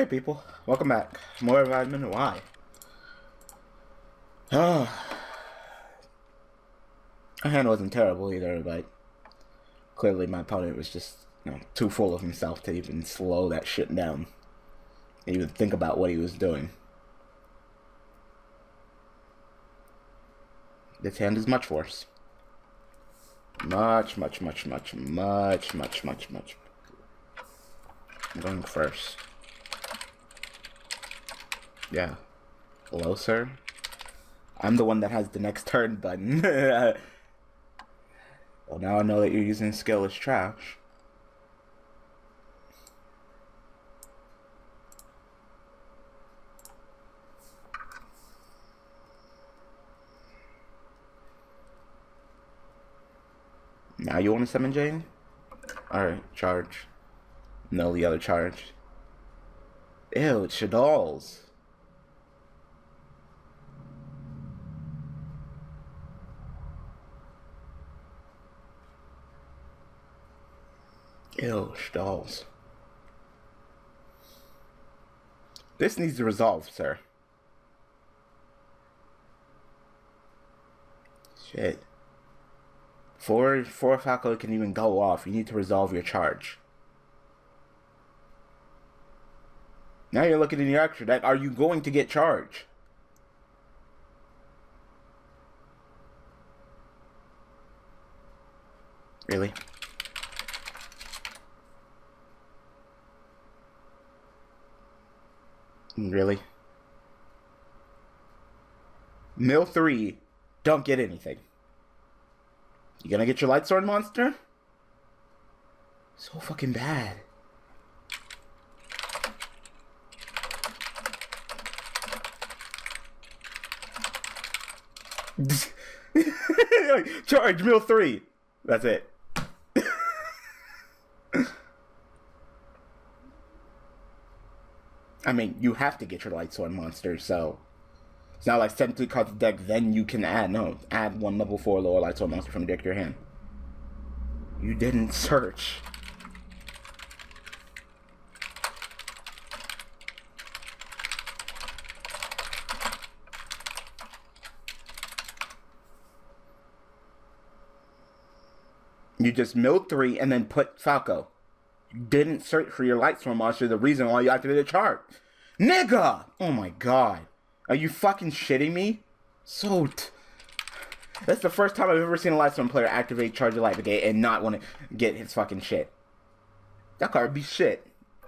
Hey people, welcome back. More Vitamin Y? Oh. My hand wasn't terrible either, but clearly my opponent was just you know, too full of himself to even slow that shit down. Even think about what he was doing. This hand is much worse. Much, much, much, much, much, much, much, much. I'm going first. Yeah. Hello, sir? I'm the one that has the next turn button. well, now I know that you're using skill as trash. Now you want to summon Jain? Alright, charge. No, the other charge. Ew, it's Shaddolls. Ew, Stalls. This needs to resolve, sir. Shit. Before, before Falco can even go off, you need to resolve your charge. Now you're looking in your extra deck. Are you going to get charge? Really? Really? Mill 3, don't get anything. You gonna get your Lightsworn monster? So fucking bad. Charge mill three. That's it. I mean, you have to get your Lightsworn monster, so it's not like send three cards deck, then you can add. No, add one level four lower light sword monster from deck to your hand. You didn't search. You just milled three and then put Falco. Didn't search for your Lightsworn monster, the reason why you activated the chart. Nigga! Oh my god. Are you fucking shitting me? So. That's the first time I've ever seen a Lightsworn player activate Charge of Light Brigade and not want to get his fucking shit. That card would be shit.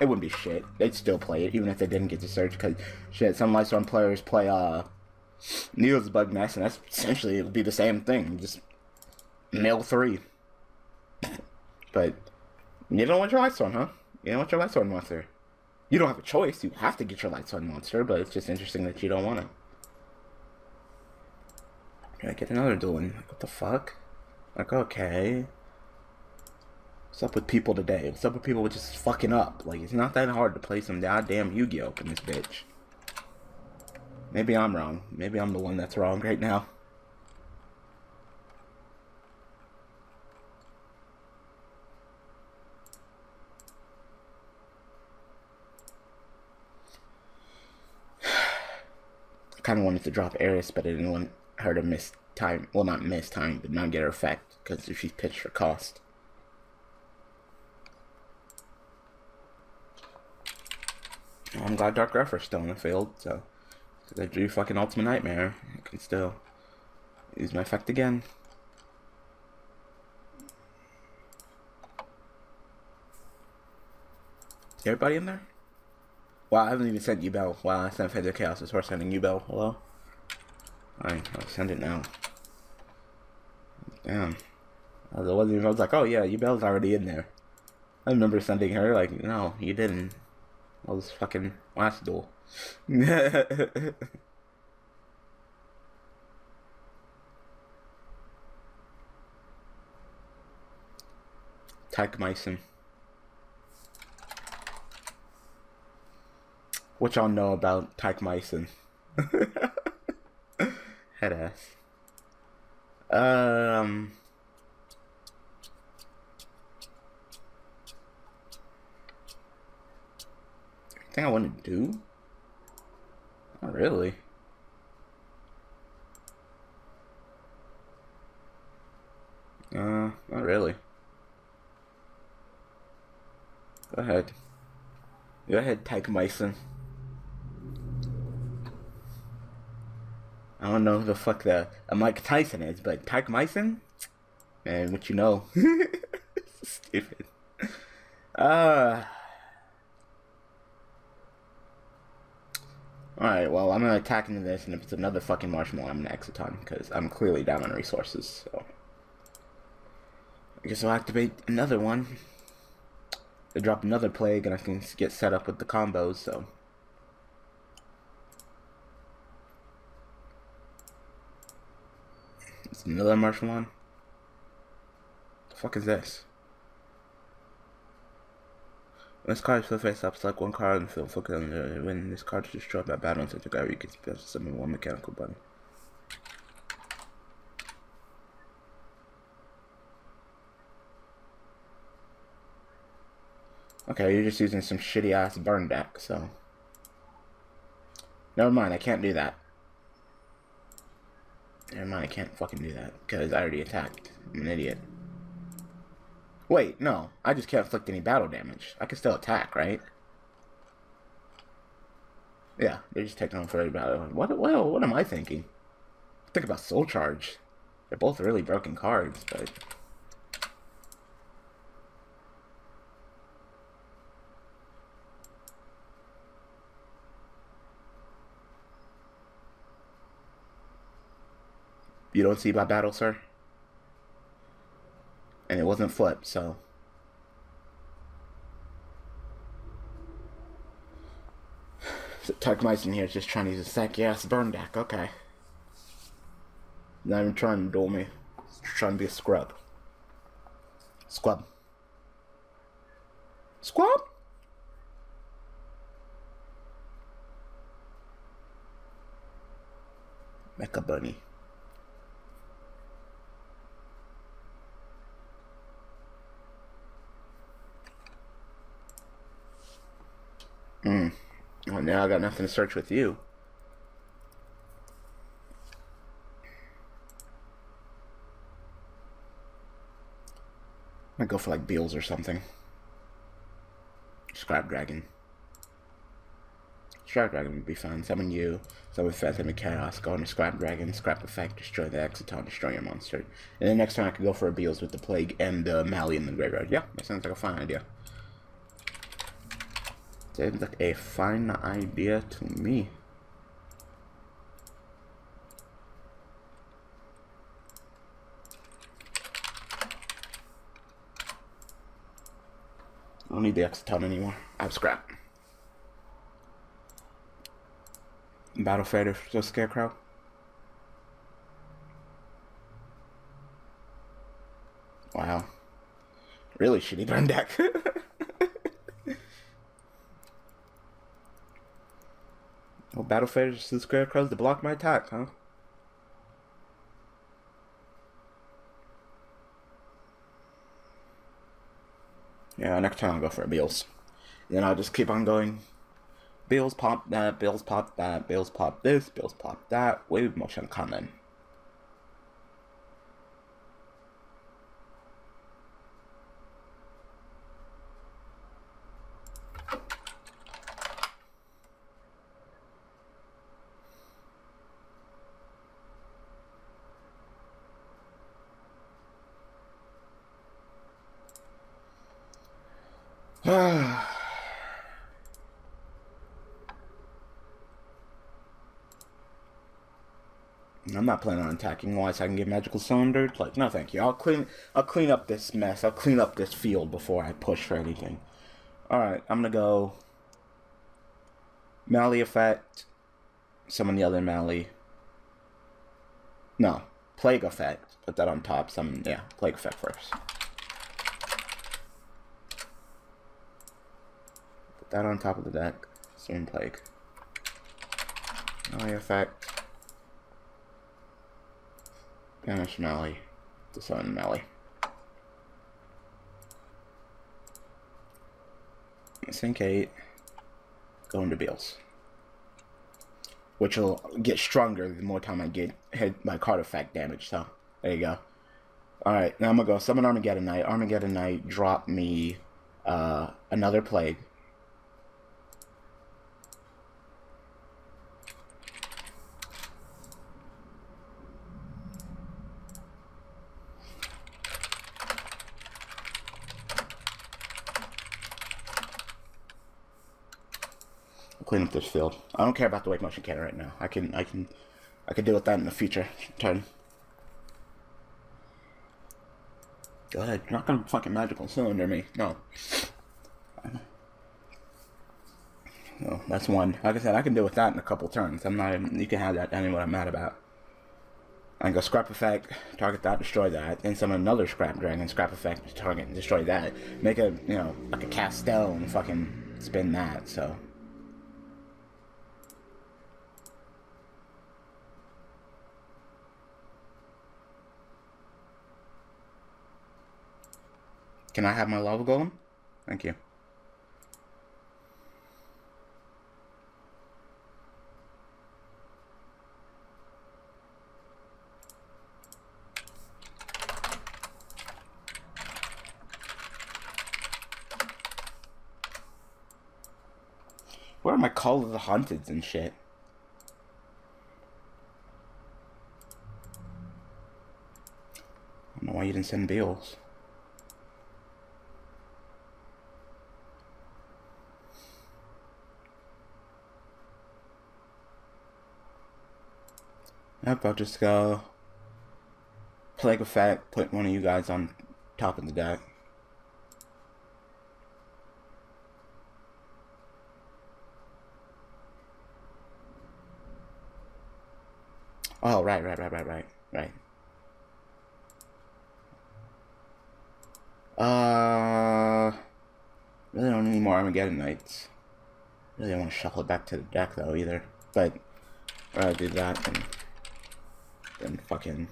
It wouldn't be shit. They'd still play it, even if they didn't get to search, because shit, some Lightsworn players play uh Needlebug Nest, and that's essentially it would be the same thing. Just mill three. But you don't want your Lightsworn, huh? You don't want your Lightsworn monster. You don't have a choice. You have to get your light sword monster, but it's just interesting that you don't want it. Can I get another duel Like, what the fuck? Like, okay. What's up with people today? What's up with people just fucking up? Like, it's not that hard to play some goddamn Yu-Gi-Oh! in this bitch. Maybe I'm wrong. Maybe I'm the one that's wrong right now. Kind of wanted to drop Eris, but I didn't want her to miss time. Well, not miss time, but not get her effect because she's pitched for cost. I'm glad Dark Grepher's still in the field, so because I drew fucking Ultimate Nightmare, I can still use my effect again. Is everybody in there? Wow, I haven't even sent Yubel. Wow, I sent Feather Chaos before sending Yubel. Hello? Alright, I'll send it now. Damn. I was, I was like, oh yeah, Yubel's already in there. I remember sending her, like, no, you didn't. I was fucking last duel. Tyke Myson. What y'all know about Tyke Myson? Head ass. Um. thing I want to do? Not really. Uh, not really. Go ahead. Go ahead, Tyke Mason. I don't know who the fuck the uh, Mike Tyson is, but Tyke Mason? Man, what you know? Stupid. Uh. Alright, well, I'm gonna attack into this, and if it's another fucking marshmallow, I'm gonna exit on, because I'm clearly down on resources, so. I guess I'll activate another one. They drop another plague, and I can get set up with the combos, so. Another marshmallow. The fuck is this? When this card is face up, select one card and field focus on the when this card is destroyed by battle into the guy you can special summon one mechanical button. Okay, you're just using some shitty ass burn deck, so. Never mind, I can't do that. Never mind, I can't fucking do that, because I already attacked. I'm an idiot. Wait, no. I just can't inflict any battle damage. I can still attack, right? Yeah, they're just taking on for every battle. What, what, what am I thinking? Think about Soul Charge. They're both really broken cards, but... You don't see my battle, sir? And it wasn't flipped, so. so Tuck Mice in here is just trying to use a sacky ass burn deck, okay. Not even trying to duel me. Just trying to be a scrub. Scrub. Squab? Mecha Bunny. Hmm. Well, now I got nothing to search with you. i go for like Beelze or something. Scrap Dragon. Scrap Dragon would be fun. Summon you, summon Phantom Chaos, go into Scrap Dragon, Scrap Effect, destroy the Exciton, destroy your monster. And then next time I could go for a Beelze with the Plague and the Mally in the graveyard. Yeah, that sounds like a fine idea. Seems like a fine idea to me. I don't need the Exciton anymore. I have scrap. Battle Fader, so Scarecrow. Wow. Really shitty burn deck. Oh, battle fighters to the scarecrows to block my attack, huh? Yeah, next time I'll go for Beelze. Then I'll just keep on going. Bills pop that, bills pop that, bills pop this, bills pop that. Wave motion coming. I'm not planning on attacking unless I can get magical cylinder. Like, no, thank you. I'll clean. I'll clean up this mess. I'll clean up this field before I push for anything. All right, I'm gonna go. Mally effect. Summon the other Mally. No, plague effect. Put that on top. Some yeah, plague effect first. That on top of the deck. Storm Plague. Melee effect. Banish Mally. To summon Mally. Sync 8. go into Beelze. Which will get stronger the more time I get hit by card effect damage, so there you go. Alright, now I'm gonna go summon Armageddon Knight. Armageddon Knight drop me uh, another plague. Clean up this field. I don't care about the wave motion cannon right now. I can I can I can deal with that in the future turn. Go ahead. You're not gonna fucking magical cylinder me. No. No, that's one. Like I said, I can deal with that in a couple turns. I'm not even, you can have that. That what I'm mad about. I go scrap effect, target that, destroy that. Then summon another scrap dragon, scrap effect, target, destroy that. Make a, you know, like a cast stone, fucking spin that, so. Can I have my lava golem? Thank you. Where are my Call of the Haunteds and shit? I don't know why you didn't send Beelze. Yep, I'll just go Plague Effect, put one of you guys on top of the deck. Oh, right, right, right, right, right, right. Uh, really don't need more Armageddon Knights. Really don't want to shuffle it back to the deck though either. But I'll do that and then fucking...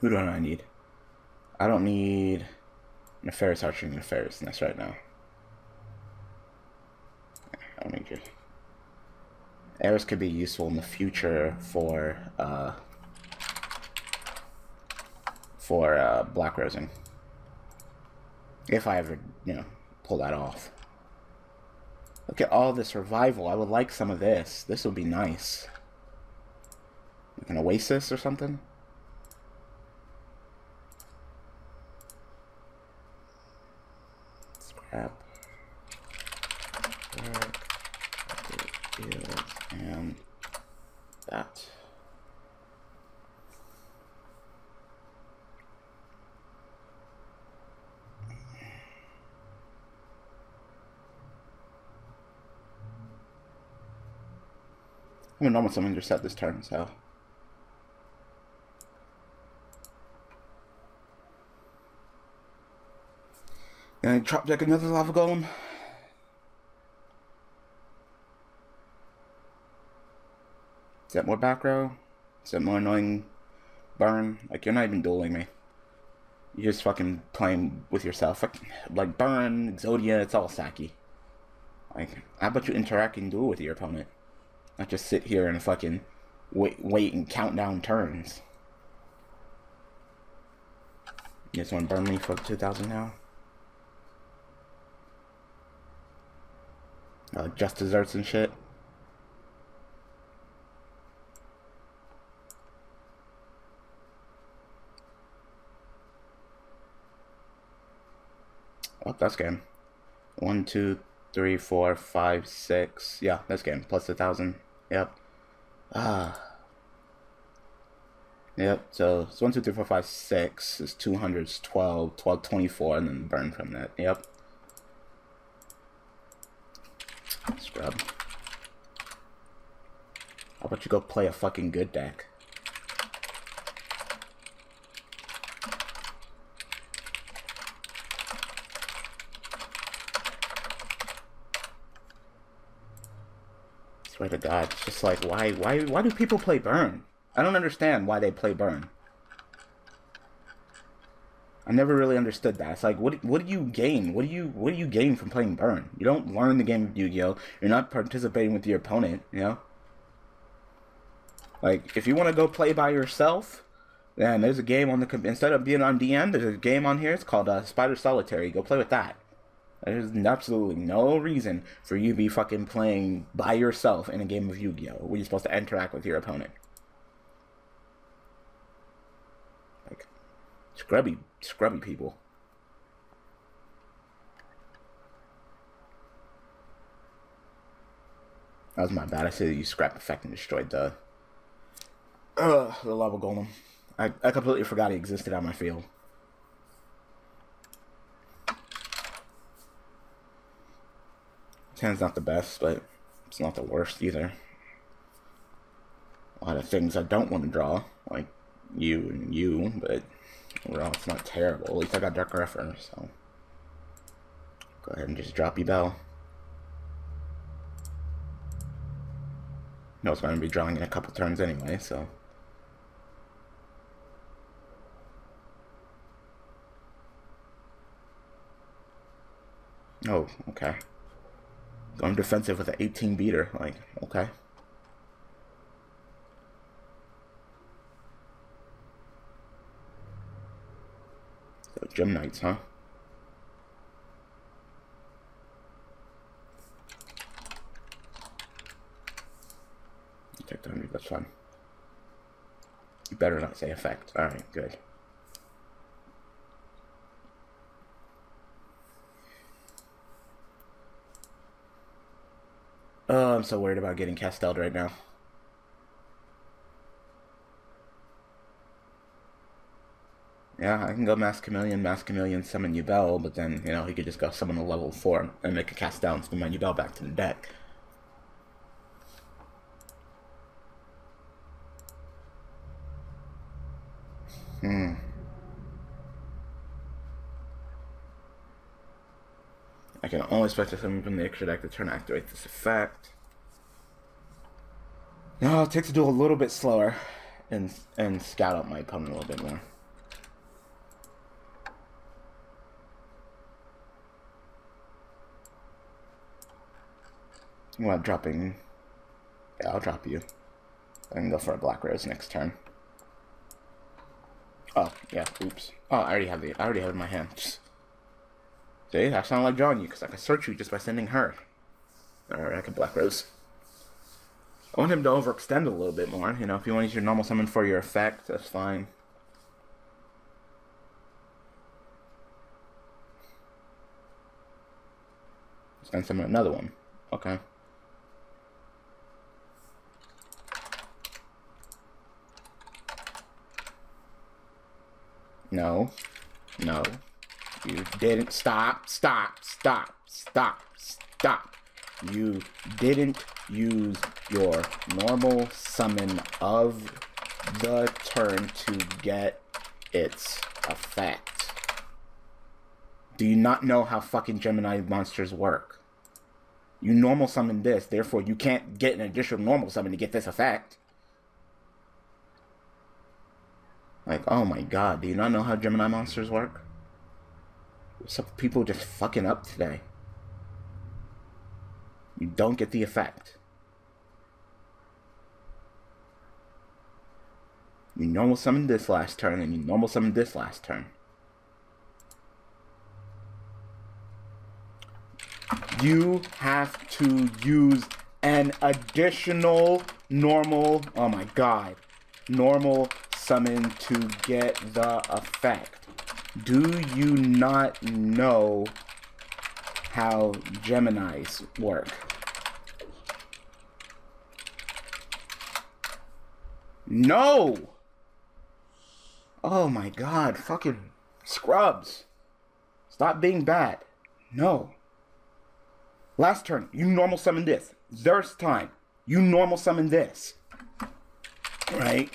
Who do I need? I don't need Nefarious Archer and Nefarious right now. I don't need you. Eris could be useful in the future for, uh, for, uh, Black Rosing. If I ever, you know, pull that off. Look at all this revival. I would like some of this. This would be nice. Like an oasis or something? Scrap. And that. I'm gonna your set this turn, so And I drop deck another lava golem. Is that more back row? Is that more annoying burn? Like you're not even dueling me. You're just fucking playing with yourself. Like, like burn, Exodia, it's all sacky. Like, how about you interact and duel with your opponent? Not just sit here and fucking wait, wait and count down turns. You just want to burn me for 2000 now? Uh, just desserts and shit. Oh, that's game. One, two, three, four, five, six. Yeah, that's game. Plus a thousand. Yep. Ah. Yep, so it's 1, 2, 3, 4, 5, 6. It's 200, it's 12, 12, 24, and then burn from that. Yep. Scrub. How about you go play a fucking good deck? Swear to God, it's just like why why why do people play burn? I don't understand why they play burn. I never really understood that. It's like, what what do you gain? What do you what do you gain from playing Burn? You don't learn the game of Yu-Gi-Oh. You're not participating with your opponent. You know. Like, if you want to go play by yourself, then there's a game on the instead of being on DN, there's a game on here. It's called uh, Spider Solitaire. Go play with that. There's absolutely no reason for you to be fucking playing by yourself in a game of Yu-Gi-Oh, where you're supposed to interact with your opponent. Scrubby, scrubby people. That was my bad. I said you scrap effect and destroyed the uh, the lava golem. I, I completely forgot he existed on my field. Ten's not the best, but it's not the worst either. A lot of things I don't want to draw, like you and you, but well, it's not terrible. At least I got Dark Grepher, so go ahead and just drop Yubel. No, it's going to be drawing in a couple turns anyway, so. Oh, okay. Going defensive with an 18 beater. Like, okay. So, Gem Knights, huh? Take 100, that's fine. You better not say effect. Alright, good. Oh, I'm so worried about getting Castelled right now. Yeah, I can go Mass Chameleon, Mass Chameleon, summon Yubel, but then, you know, he could just go summon a level 4 and make a cast down spin my Yubel back to the deck. Hmm. I can only special summon from the extra deck to turn activate this effect. No, it takes to do a little bit slower and and scout out my opponent a little bit more. You want dropping? Yeah, I'll drop you. I can go for a black rose next turn. Oh, yeah, oops. Oh, I already have the I already have it in my hand. See, I sound like drawing you because I can search you just by sending her. Alright, I can Black Rose. I want him to overextend a little bit more. You know, if you want to use your normal summon for your effect, that's fine. Send summon another one. Okay. No. No. You didn't stop, stop, stop, stop, stop. You didn't use your normal summon of the turn to get its effect. Do you not know how fucking Gemini monsters work? You normal summon this, therefore you can't get an additional normal summon to get this effect. Like, oh my god, do you not know how Gemini monsters work? Some people just fucking up today. You don't get the effect. You normal summon this last turn, and you normal summon this last turn. You have to use an additional normal, oh my god, normal summon to get the effect. Do you not know how Geminis work? No! Oh my god, fucking scrubs. Stop being bad. No. Last turn, you normal summon this. First time, you normal summon this. Right?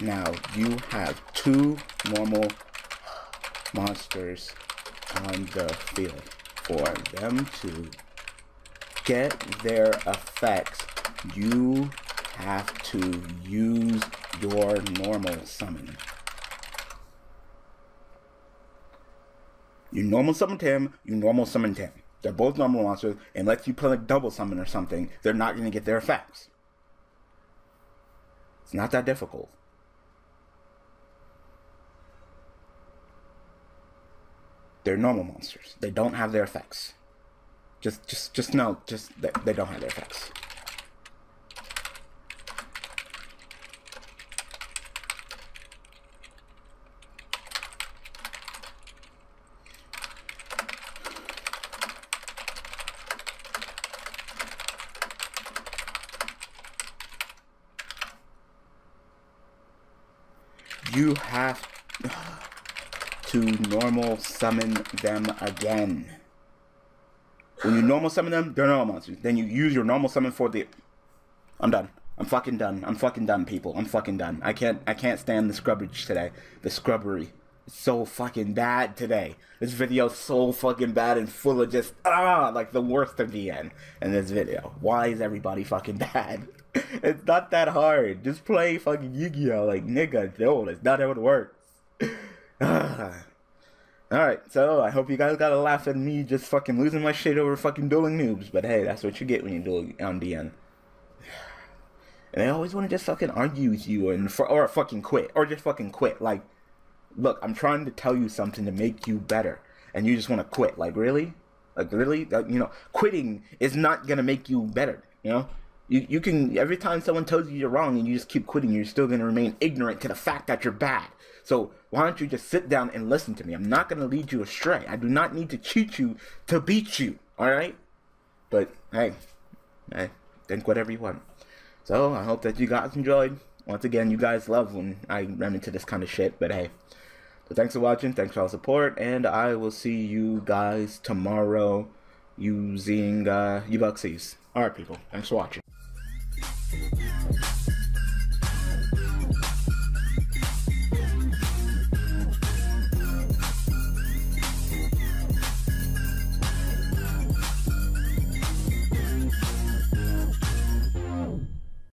Now, you have two normal monsters on the field. For them to get their effects, you have to use your normal summon. You normal summon him, you normal summon him. They're both normal monsters, unless you play like double summon or something, they're not going to get their effects. It's not that difficult. They're normal monsters. They don't have their effects. Just, just, just know, just they, they don't have their effects. You have to normal summon them again. When you normal summon them, they're normal monsters. Then you use your normal summon for the. I'm done. I'm fucking done. I'm fucking done, people. I'm fucking done. I can't. I can't stand the scrubbage today. The scrubbery. It's so fucking bad today. This video's so fucking bad and full of just ah like the worst of the end in this video. Why is everybody fucking bad? it's not that hard. Just play fucking Yu-Gi-Oh! Like nigga, no, that's not how it works. Alright, so I hope you guys got a laugh at me just fucking losing my shit over fucking dueling noobs, but hey, that's what you get when you duel on DN. And I always want to just fucking argue with you and or fucking quit or just fucking quit. Like, look, I'm trying to tell you something to make you better, and you just want to quit. Like, really? Like, really? Like, you know, quitting is not gonna make you better. You know, you you can every time someone tells you you're wrong and you just keep quitting, you're still gonna remain ignorant to the fact that you're bad. So why don't you just sit down and listen to me? I'm not gonna lead you astray. I do not need to cheat you to beat you. All right? But hey, hey, think whatever you want. So I hope that you guys enjoyed. Once again, you guys love when I run into this kind of shit. But hey, so thanks for watching. Thanks for all support, and I will see you guys tomorrow using uh, Ubuxes. All right, people. Thanks for watching.